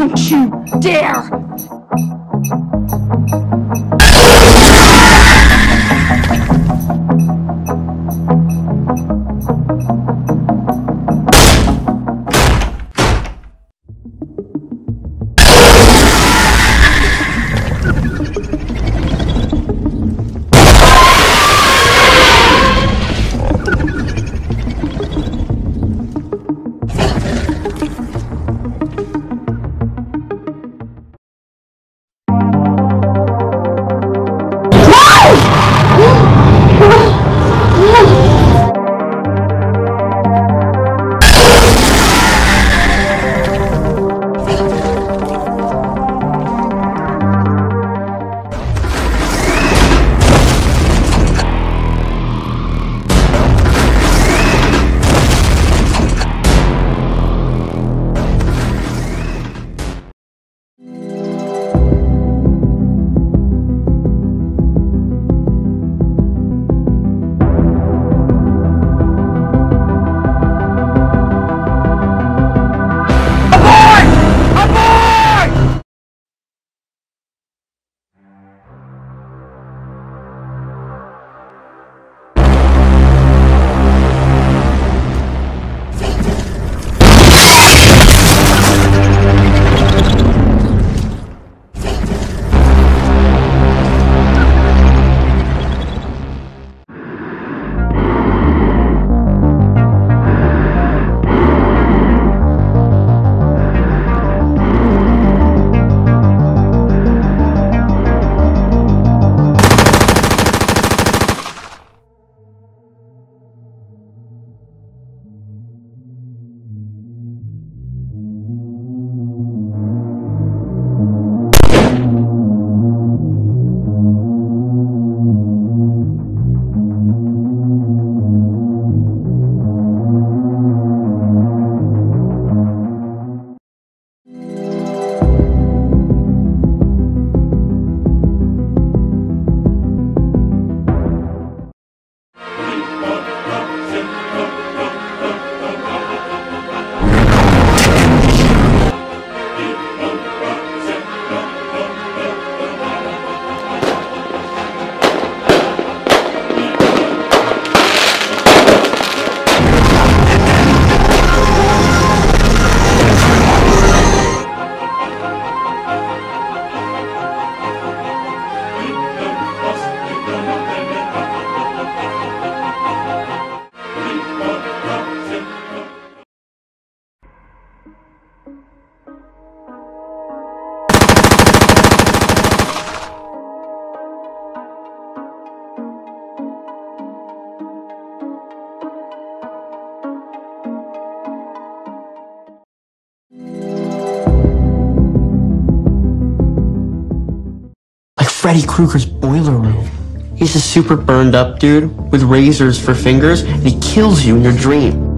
Don't you dare! Freddy Krueger's boiler room. He's a super burned up dude with razors for fingers, and he kills you in your dream.